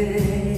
day